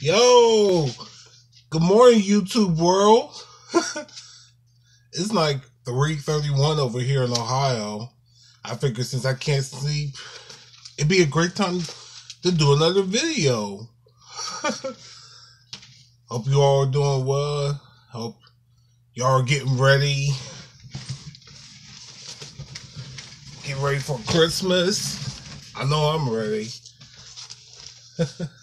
Yo, good morning, YouTube world. it's like 3:31 over here in Ohio. I figure since I can't sleep, it'd be a great time to do another video. Hope you all are doing well. Hope y'all are getting ready. Get ready for Christmas. I know I'm ready.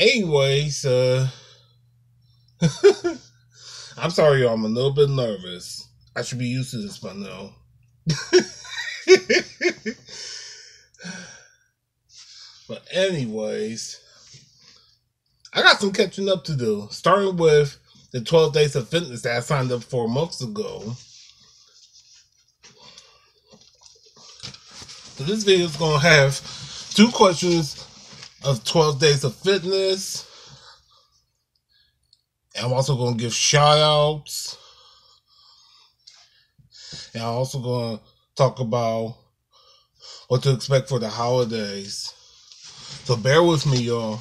Anyways, uh, I'm sorry, y'all. I'm a little bit nervous. I should be used to this by now. but anyways, I got some catching up to do. Starting with the 12 days of fitness that I signed up for months ago. So this video is gonna have two questions of 12 days of fitness. And I'm also gonna give shout outs. And I'm also gonna talk about what to expect for the holidays. So bear with me, y'all.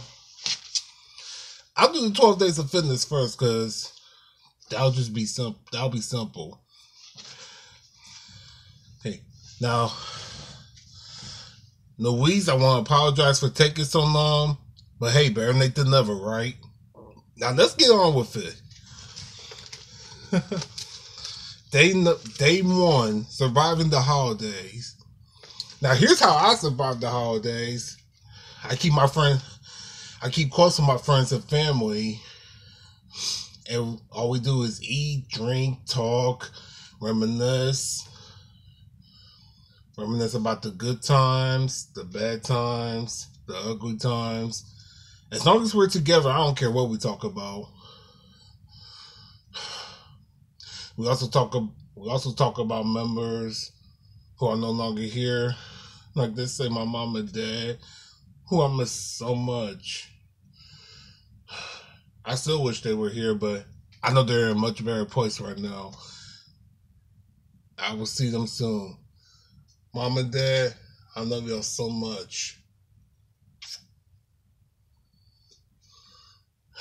I'll do the 12 days of fitness first because that'll just be simple. That'll be simple. Okay, now Louise, I want to apologize for taking so long, but hey, better late than never, right? Now let's get on with it. day day one, surviving the holidays. Now here's how I survive the holidays. I keep my friend, I keep close to my friends and family, and all we do is eat, drink, talk, reminisce Reminisce about the good times, the bad times, the ugly times. As long as we're together, I don't care what we talk about. We also talk. We also talk about members who are no longer here, like this say my mom and dad, who I miss so much. I still wish they were here, but I know they're in a much better place right now. I will see them soon. Mom and Dad, I love y'all so much.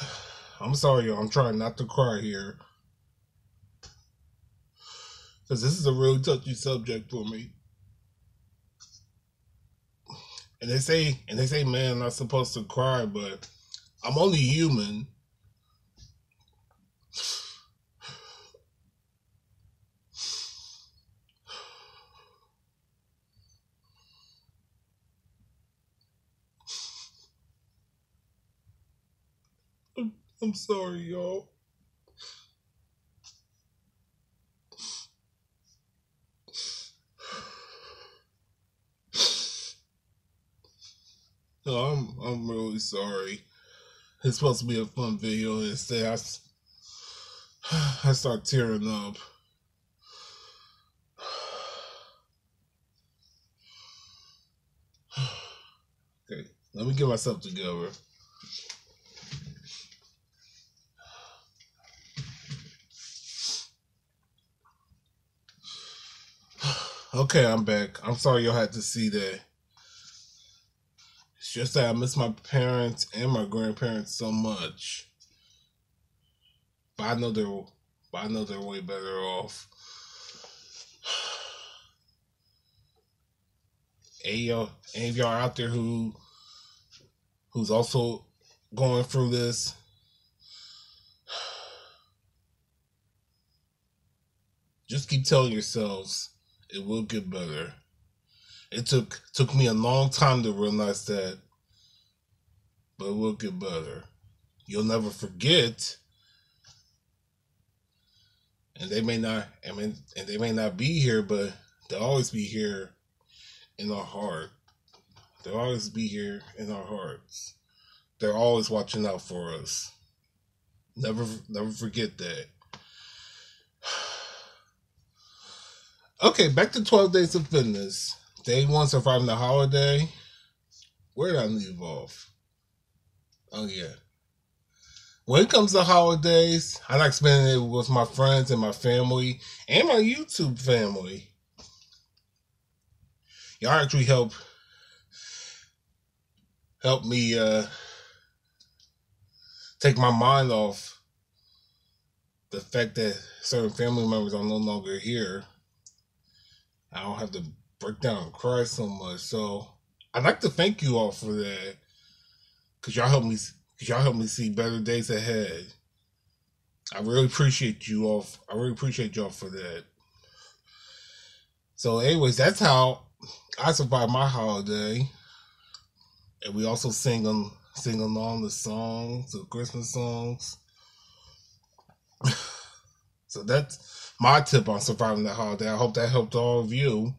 I'm sorry, y'all. I'm trying not to cry here. Because this is a really touchy subject for me. And they say, and they say, man, I'm not supposed to cry, but I'm only human. I'm sorry, y'all. No, I'm I'm really sorry. It's supposed to be a fun video. And instead, I, I start tearing up. Okay, let me get myself together. Okay, I'm back. I'm sorry y'all had to see that. It's just that I miss my parents and my grandparents so much. But I know they're but I know they're way better off. Hey any of y'all out there who who's also going through this, just keep telling yourselves it will get better. It took took me a long time to realize that, but it will get better. You'll never forget, and they may not. I mean, and they may not be here, but they'll always be here in our heart. They'll always be here in our hearts. They're always watching out for us. Never, never forget that. Okay, back to 12 Days of Fitness. Day one, surviving the holiday. Where did I leave off? Oh, yeah. When it comes to holidays, I like spending it with my friends and my family and my YouTube family. Y'all actually help. help me uh, take my mind off the fact that certain family members are no longer here. I don't have to break down and cry so much. So I'd like to thank you all for that, cause y'all help me, cause y'all help me see better days ahead. I really appreciate you all. I really appreciate y'all for that. So, anyways, that's how I survived my holiday, and we also sing on sing along the songs, the Christmas songs. so that's my tip on surviving the holiday. I hope that helped all of you.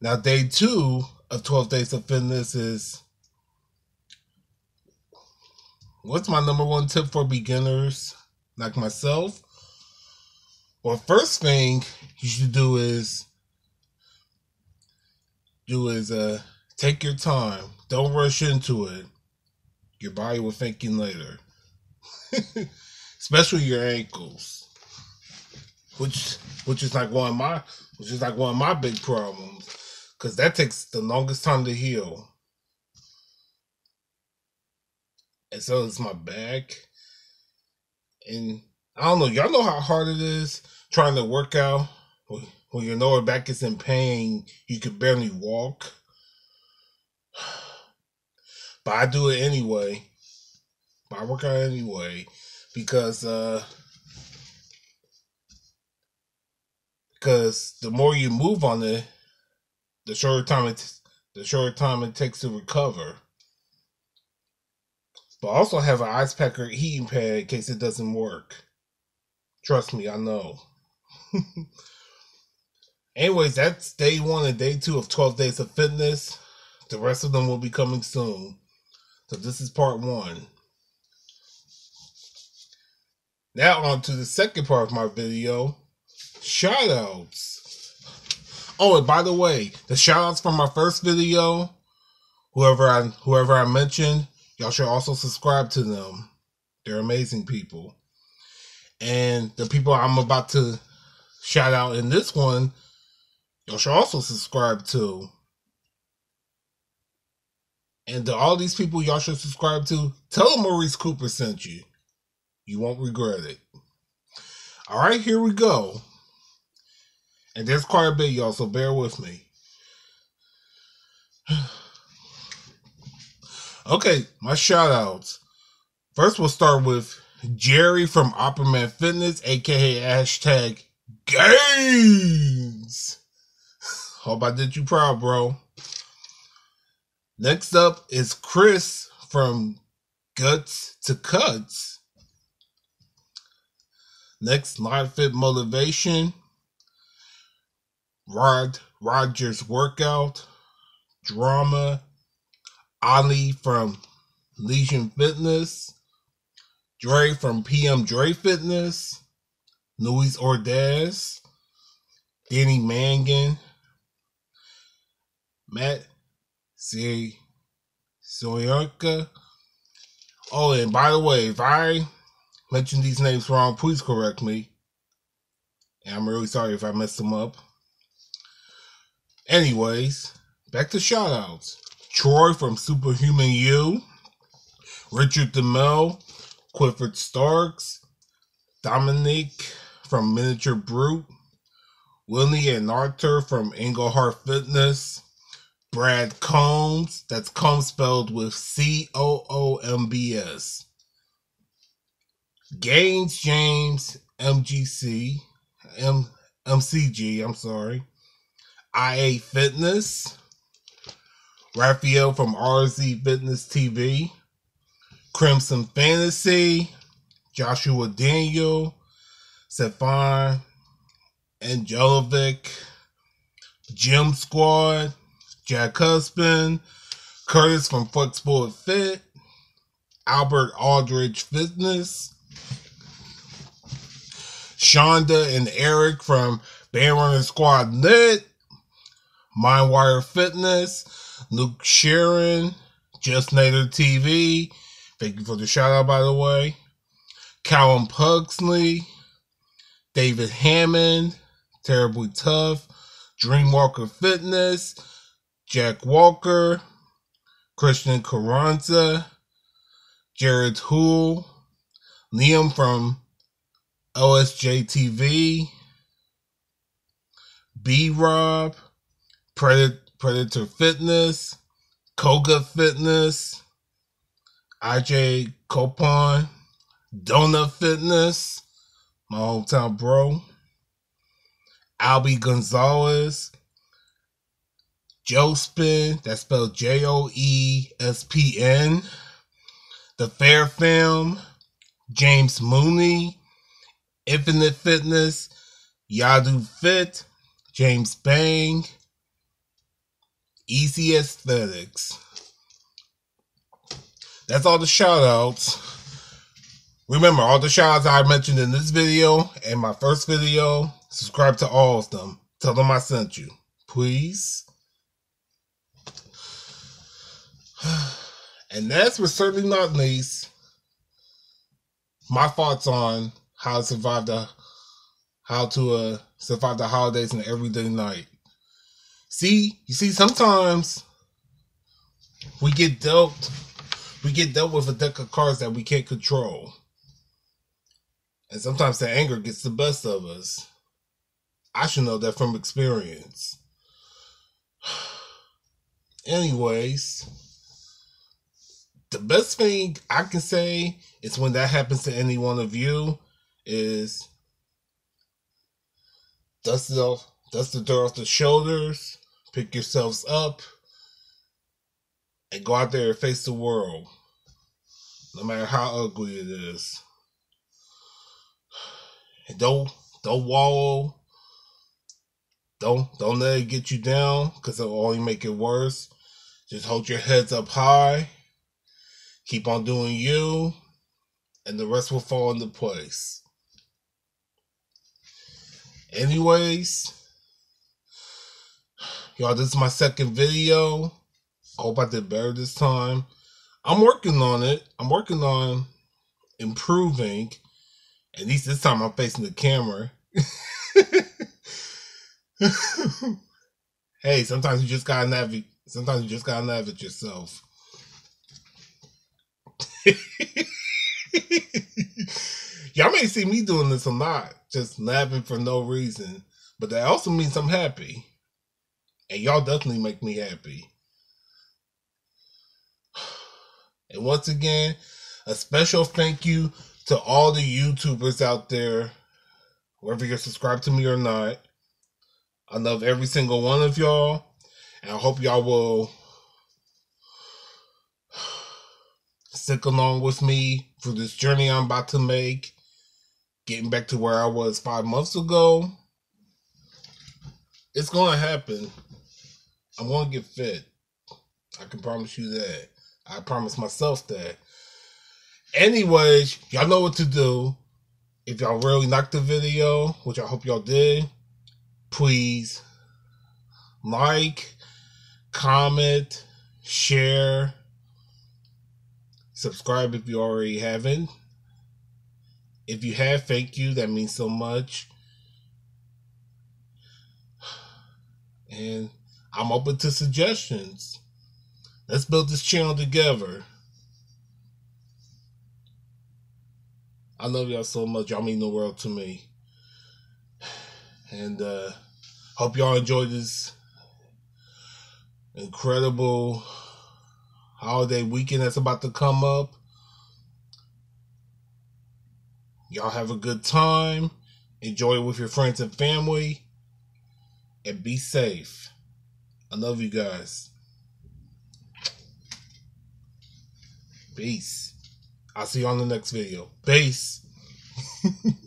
Now, day two of 12 Days of Fitness is what's my number one tip for beginners like myself? Well, first thing you should do is do is uh take your time. Don't rush into it. Your body will thank you later. Especially your ankles. Which which is like one of my which is like one of my big problems. Cause that takes the longest time to heal. And so it's my back. And I don't know, y'all know how hard it is trying to work out when your lower back is in pain, you can barely walk. But I do it anyway. But I work out anyway because uh because the more you move on it, the shorter time it the shorter time it takes to recover. But also have an ice pack or heating pad in case it doesn't work. Trust me, I know. Anyways, that's day one and day two of 12 Days of Fitness. The rest of them will be coming soon. So this is part one. Now on to the second part of my video. Shoutouts. Oh, and by the way, the shoutouts from my first video, whoever I whoever I mentioned, y'all should also subscribe to them. They're amazing people. And the people I'm about to shout out in this one, y'all should also subscribe to. And to all these people y'all should subscribe to, tell them Maurice Cooper sent you. You won't regret it. All right, here we go. And there's quite a bit, y'all, so bear with me. okay, my shout outs. First, we'll start with Jerry from Opperman Fitness, aka hashtag games. Hope I did you proud, bro. Next up is Chris from Guts to Cuts. Next, Live Fit Motivation. Rod Rogers Workout. Drama. Ali from Legion Fitness. Dre from PM Dre Fitness. Luis Ordaz, Danny Mangan, Matt C. Soyonka. Oh, and by the way, if I mention these names wrong, please correct me. And I'm really sorry if I messed them up. Anyways, back to shoutouts. Troy from Superhuman U, Richard DeMille, Clifford Starks, Dominique from Miniature Brute, Willie and Arthur from Englehart Fitness, Brad Coombs, that's Coombs spelled with C O O M B S, Gaines James MGC, M MCG, I'm sorry, IA Fitness, Raphael from RZ Fitness TV, Crimson Fantasy, Joshua Daniel, Stefan Angelovic, Gym Squad, Jack Husband, Curtis from Flexible Fit, Albert Aldridge Fitness, Shonda and Eric from Band Runner Squad Lit, Mindwire Fitness, Luke Sharon, Just Native TV. Thank you for the shout out, by the way. Callum Pugsley, David Hammond, Terribly Tough, Dreamwalker Fitness, Jack Walker, Christian Carranza, Jared Hool, Liam from OSJ TV, B Rob, Predator, Predator Fitness, Koga Fitness, IJ Copon, Donut Fitness, my hometown bro, Albie Gonzalez, Joe Spin, that's spelled J O E S P N, The Fair Film, James Mooney, Infinite Fitness, Yadu Fit, James Bang, Easy Aesthetics. That's all the shout outs. Remember, all the shout outs I mentioned in this video and my first video, subscribe to all of them. Tell them I sent you. Please. And that's but certainly not least, my thoughts on how to survive the how to uh, survive the holidays and everyday night. See, you see, sometimes we get dealt we get dealt with a deck of cards that we can't control. And sometimes the anger gets the best of us. I should know that from experience. Anyways, the best thing I can say is when that happens to any one of you is dust it off, dust the dirt off the shoulders, pick yourselves up, and go out there and face the world, no matter how ugly it is. And don't don't wallow. Don't don't let it get you down because it'll only make it worse. Just hold your heads up high. Keep on doing you, and the rest will fall into place. Anyways, y'all, this is my second video. I hope I did better this time. I'm working on it. I'm working on improving. At least this time I'm facing the camera. hey, sometimes you just gotta navigate. Sometimes you just gotta navigate yourself. Y'all may see me doing this a lot, just laughing for no reason. But that also means I'm happy. And y'all definitely make me happy. And once again, a special thank you to all the YouTubers out there, whether you're subscribed to me or not. I love every single one of y'all. And I hope y'all will stick along with me for this journey I'm about to make. Getting back to where I was five months ago. It's to happen. I'm to get fit. I can promise you that. I promise myself that. Anyways, y'all know what to do. If y'all really liked the video, which I hope y'all did, please like, comment, share, subscribe if you already haven't. If you have, thank you. That means so much. And I'm open to suggestions. Let's build this channel together. I love y'all so much. Y'all mean the world to me. And uh hope y'all enjoy this incredible holiday weekend that's about to come up. Y'all have a good time. Enjoy it with your friends and family. And be safe. I love you guys. Peace. I'll see you on the next video. Peace.